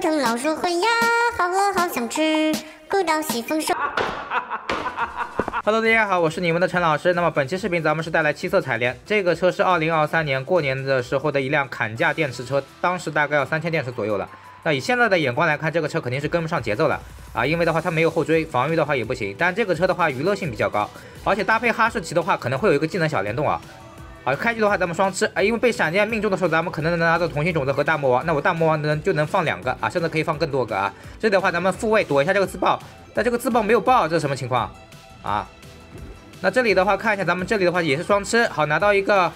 成老鼠昏呀，好饿好想吃，古道西风瘦。Hello，大家好，我是你们的陈老师。那么本期视频咱们是带来七色彩莲，这个车是二零二三年过年的时候的一辆砍价电池车，当时大概要三千电池左右了。那以现在的眼光来看，这个车肯定是跟不上节奏了啊，因为的话它没有后追，防御的话也不行。但这个车的话娱乐性比较高，而且搭配哈士奇的话可能会有一个技能小联动啊。好，开局的话咱们双吃啊，因为被闪电命中的时候，咱们可能能拿到同心种子和大魔王。那我大魔王能就能放两个啊，甚至可以放更多个啊。这里的话咱们复位躲一下这个自爆，但这个自爆没有爆，这是什么情况啊？那这里的话看一下，咱们这里的话也是双吃，好拿到一个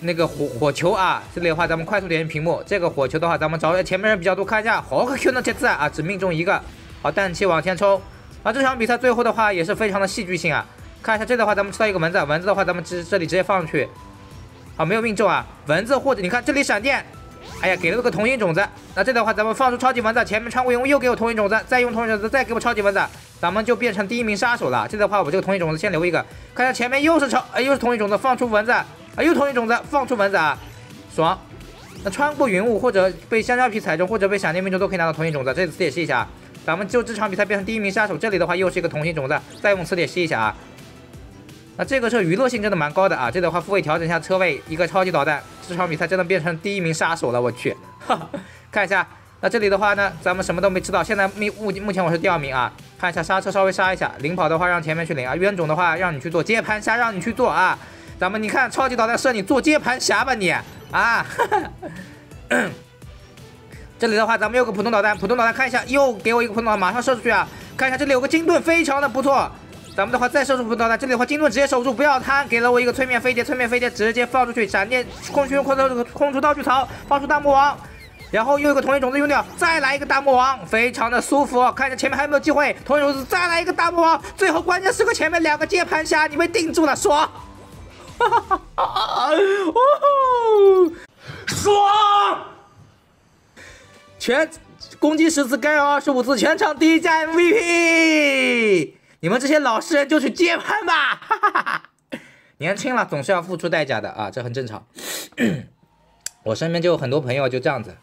那个火火球啊。这里的话咱们快速点击屏幕，这个火球的话咱们找前面人比较多，看一下，好个 Q 能这次啊，只命中一个，好氮气往前冲。啊，这场比赛最后的话也是非常的戏剧性啊。看一下这的话咱们吃到一个蚊子，蚊子的话咱们直这里直接放上去。好，没有命中啊！蚊子或者你看这里闪电，哎呀，给了个同心种子。那这的话，咱们放出超级蚊子，前面穿过云雾又给我同心种子，再用同心种子再给我超级蚊子，咱们就变成第一名杀手了。这的话，我这个同心种子先留一个，看一下前面又是超，哎，又是同心种子，放出蚊子，啊，又同心种子，放出蚊子啊，爽！那穿过云雾或者被香蕉皮踩中或者被闪电命中都可以拿到同心种子，这次也试一下。咱们就这场比赛变成第一名杀手，这里的话又是一个同心种子，再用磁铁吸一下啊。那这个车娱乐性真的蛮高的啊！这里的话复位调整一下车位，一个超级导弹，这场比赛真的变成第一名杀手了，我去！哈 哈看一下，那这里的话呢，咱们什么都没吃到，现在目目目前我是第二名啊！看一下刹车稍微刹一下，领跑的话让前面去领啊，冤种的话让你去做接盘侠，让你去做啊！咱们你看超级导弹射你做接盘侠吧你啊！这里的话咱们有个普通导弹，普通导弹看一下，又给我一个普通导弹，马上射出去啊！看一下这里有个金盾，非常的不错。咱们的话再射出普导弹，这里的话金盾直接守住，不要贪，给了我一个催眠飞碟，催眠飞碟直接放出去，闪电空虚空出空出道具槽，放出大魔王，然后又一个同类种子用掉，再来一个大魔王，非常的舒服，看一下前面还有没有机会，同类种子再来一个大魔王，最后关键时刻前面两个接盘侠你被定住了，爽，哈哈哈爽，全攻击十次干扰二十五次，全场第一加 MVP。你们这些老实人就去接盘吧，哈哈哈哈年轻了总是要付出代价的啊，这很正常。我身边就有很多朋友就这样子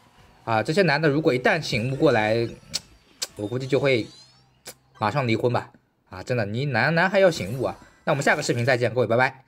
啊，这些男的如果一旦醒悟过来，我估计就会马上离婚吧啊，真的，你男男还要醒悟啊。那我们下个视频再见，各位拜拜。